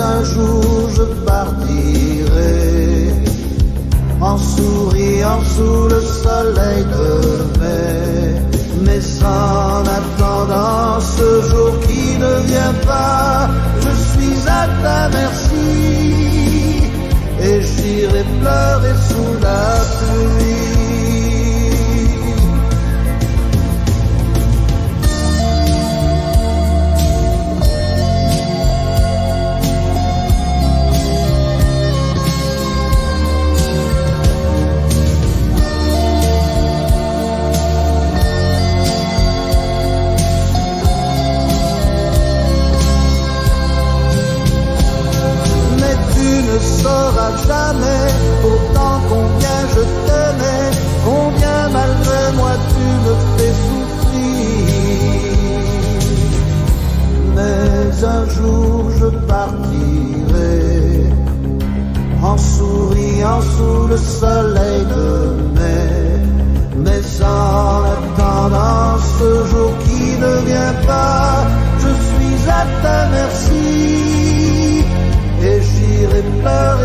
Mais un jour je partirai en souriant sous le soleil de mai. Mais en attendant ce jour qui ne vient pas, je suis à ta merci et j'irai pleurer sous la pluie. Tu ne sauras jamais pourtant combien je t'aimais, combien malgré moi tu me fais souffrir. Mais un jour je partirai en souriant sous le soleil de mai. Mais en attendant ce jour qui ne vient pas, je suis à ta merci j'irai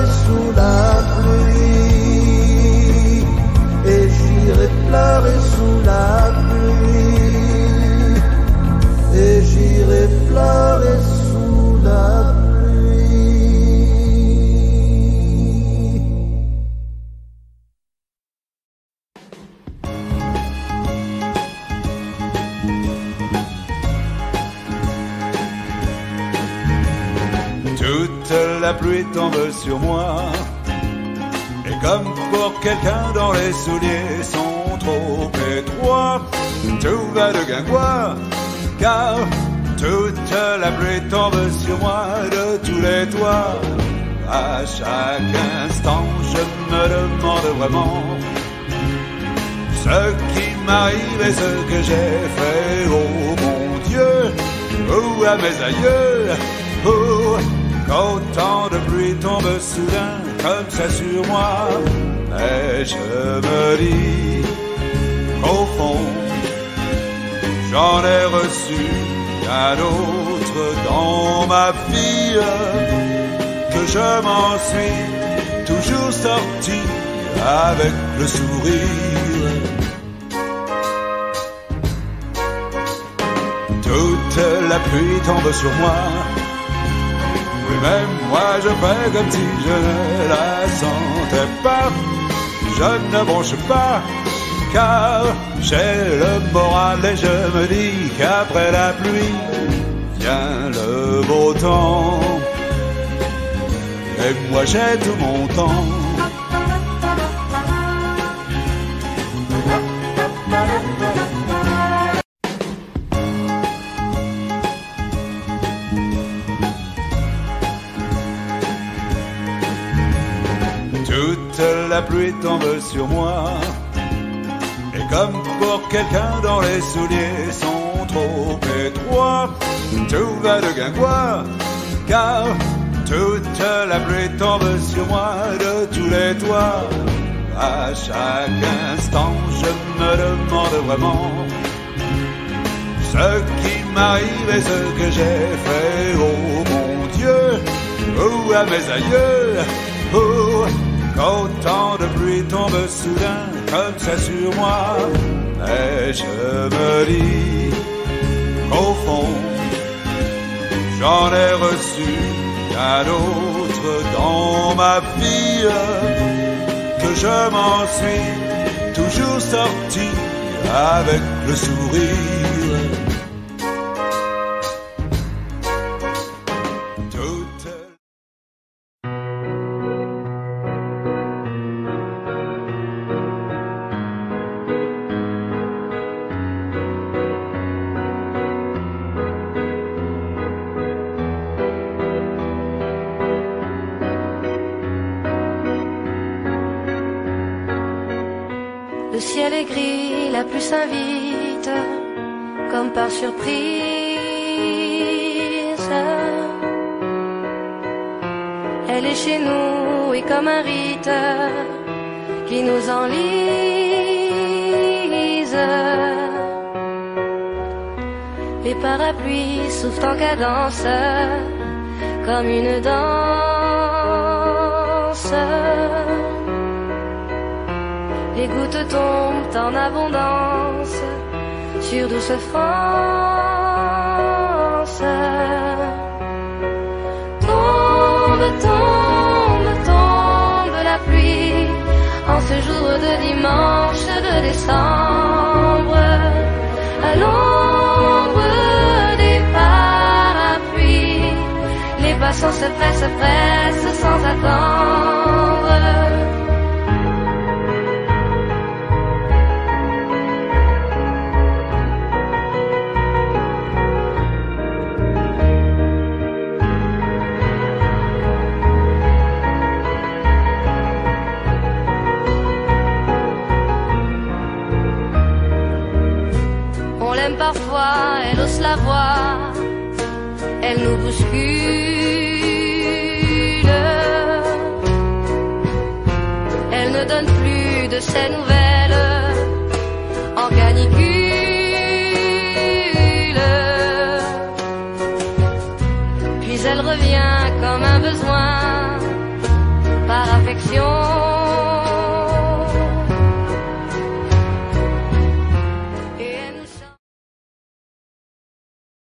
la pluie tombe sur moi. Et comme pour quelqu'un dont les souliers sont trop étroits, tout va de guingois. Car toute la pluie tombe sur moi de tous les toits. À chaque instant, je me demande vraiment ce qui m'arrive et ce que j'ai fait, oh mon Dieu, ou à mes aïeux, oh, quand tant de pluie tombe soudain comme ça sur moi, et je me dis qu'au fond, j'en ai reçu un autre dans ma vie, que je m'en suis toujours sorti avec le sourire. Toute la pluie tombe sur moi. Oui, même moi je fais comme si je ne la sentais pas. Je ne bronche pas, car j'ai le moral et je me dis qu'après la pluie vient le beau temps. Et moi j'ai tout mon temps. Pluie tombe sur moi. Et comme pour quelqu'un dont les souliers sont trop étroits, tout va de guingois. Car toute la pluie tombe sur moi de tous les toits. À chaque instant, je me demande vraiment ce qui m'arrive et ce que j'ai fait, oh mon Dieu, ou à mes aïeux, oh, quand tant de pluie tombe soudain comme ça sur moi, et je me dis qu'au fond, j'en ai reçu un autre dans ma vie, que je m'en suis toujours sorti avec le sourire. Plus s'invite, comme par surprise. Elle est chez nous et comme un rite qui nous enlise. Les parapluies soufflent en cadence comme une danse. Les gouttes tombent en abondance sur douce France. Tombe, tombe, tombe la pluie en ce jour de dimanche de décembre. À l'ombre des parapluies, les passants se pressent, pressent sans attendre. La voir, elle nous bouscule. Elle ne donne plus de ses nouvelles en canicule. Puis elle revient comme un besoin par affection.